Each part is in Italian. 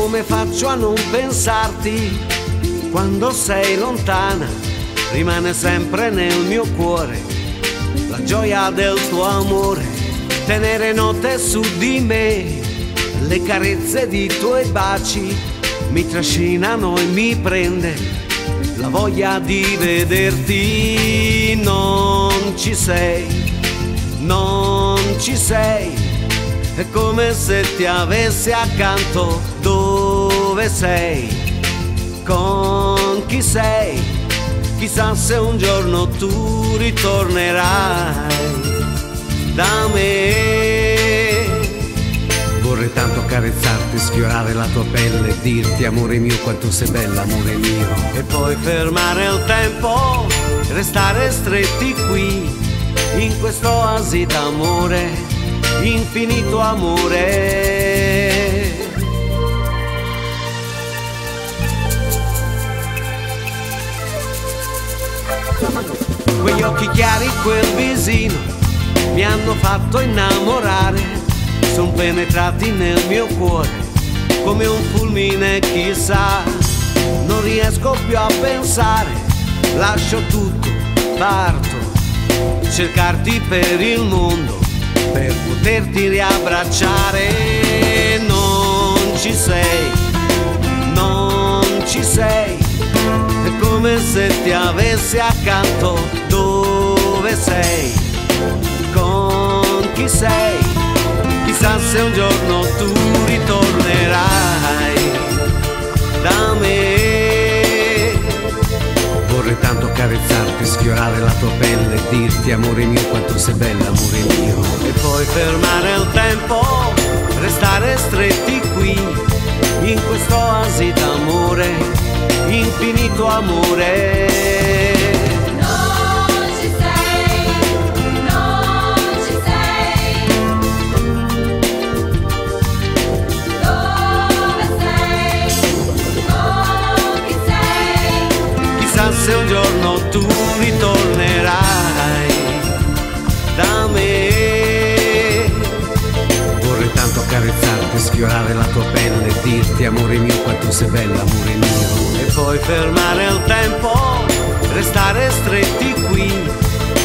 come faccio a non pensarti quando sei lontana? Rimane sempre nel mio cuore la gioia del tuo amore, tenere note su di me, le carezze di tuoi baci mi trascinano e mi prende la voglia di vederti. Non ci sei, non ci sei, è come se ti avessi accanto dove sei, con chi sei, chissà se un giorno tu ritornerai da me. Vorrei tanto carezzarti, sfiorare la tua pelle, dirti amore mio quanto sei bella, amore mio. E poi fermare il tempo, restare stretti qui, in questo oasi d'amore, infinito amore. Quegli occhi chiari, quel visino, mi hanno fatto innamorare, sono penetrati nel mio cuore, come un fulmine chissà, non riesco più a pensare, lascio tutto, parto, cercarti per il mondo, per poterti riabbracciare, non ci sei, non ci sei, è come se ti avessi accanto. Dove sei, con chi sei, chissà se un giorno tu ritornerai Tanto carezzarti, sfiorare la tua pelle, dirti amore mio quanto sei bella, amore mio. E poi fermare il tempo, restare stretti qui, in questo oasi d'amore, infinito amore. Tu ritornerai da me. Vorrei tanto carezzarti, sfiorare la tua pelle, dirti amore mio quanto sei bella, amore mio. E poi fermare il tempo, restare stretti qui,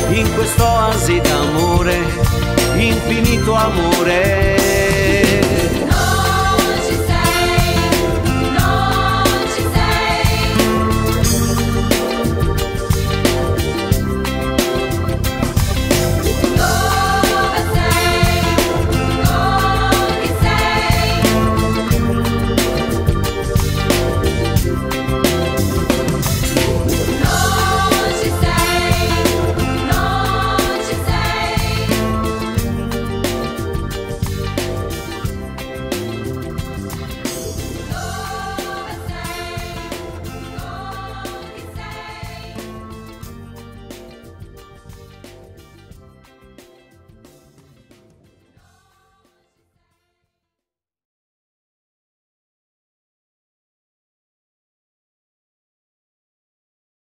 in questo oasi d'amore, infinito amore.